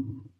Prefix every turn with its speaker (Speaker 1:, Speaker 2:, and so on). Speaker 1: Mm-hmm.